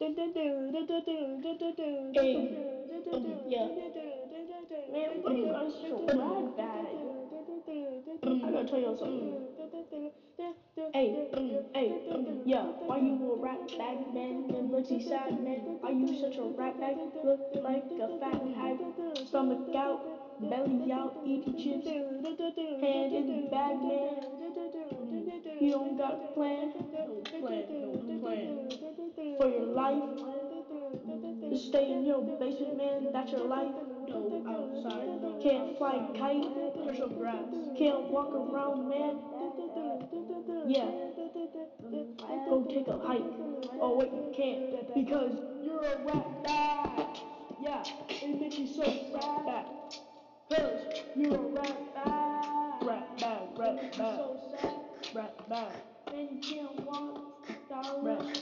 Um. Man, what are you guys so rag bag? I gotta tell you something. Hey, um, hey, um, yeah. Why you a rat bag man and looky sad man? Are you such a rat bag? Look like a fat hag, stomach out, belly out, eating chips, hand in bag man. You don't got a plan, no plan, no plan for your life. Stay in your basement, man, that's your life. No outside, no Can't fly a kite. There's some grass. Can't walk around, man. Yeah. Go take a hike. Oh wait, you can't because you're a rat bag. Yeah, it makes you so rat bag. Cause you're a rat bag. Rat bag, rat bag. So sad. Rat bag. And you can't walk. Rat